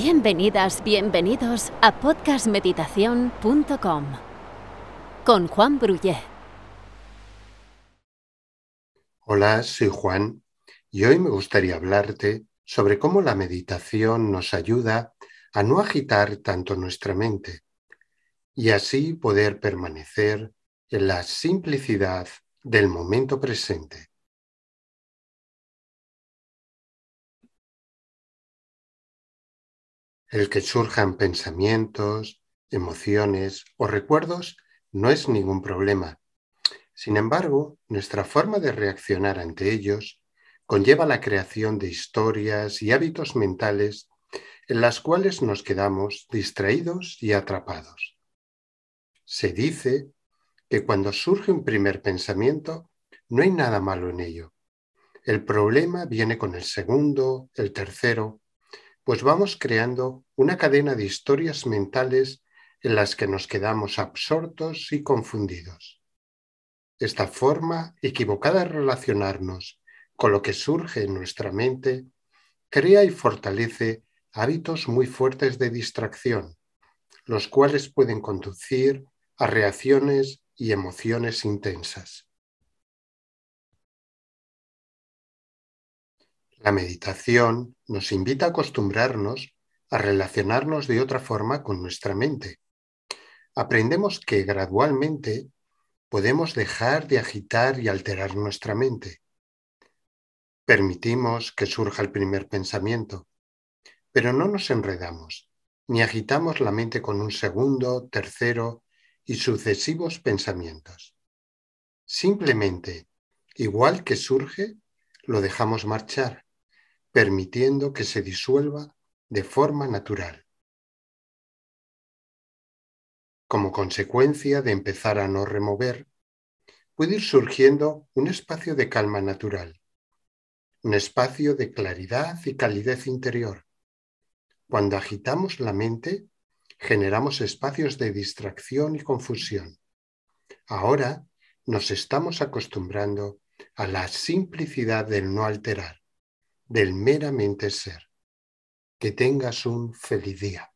Bienvenidas, bienvenidos a podcastmeditación.com con Juan Brullé. Hola, soy Juan y hoy me gustaría hablarte sobre cómo la meditación nos ayuda a no agitar tanto nuestra mente y así poder permanecer en la simplicidad del momento presente. El que surjan pensamientos, emociones o recuerdos no es ningún problema. Sin embargo, nuestra forma de reaccionar ante ellos conlleva la creación de historias y hábitos mentales en las cuales nos quedamos distraídos y atrapados. Se dice que cuando surge un primer pensamiento, no hay nada malo en ello. El problema viene con el segundo, el tercero pues vamos creando una cadena de historias mentales en las que nos quedamos absortos y confundidos. Esta forma equivocada de relacionarnos con lo que surge en nuestra mente crea y fortalece hábitos muy fuertes de distracción, los cuales pueden conducir a reacciones y emociones intensas. La meditación nos invita a acostumbrarnos a relacionarnos de otra forma con nuestra mente. Aprendemos que gradualmente podemos dejar de agitar y alterar nuestra mente. Permitimos que surja el primer pensamiento, pero no nos enredamos, ni agitamos la mente con un segundo, tercero y sucesivos pensamientos. Simplemente, igual que surge, lo dejamos marchar permitiendo que se disuelva de forma natural. Como consecuencia de empezar a no remover, puede ir surgiendo un espacio de calma natural, un espacio de claridad y calidez interior. Cuando agitamos la mente, generamos espacios de distracción y confusión. Ahora nos estamos acostumbrando a la simplicidad del no alterar del meramente ser. Que tengas un feliz día.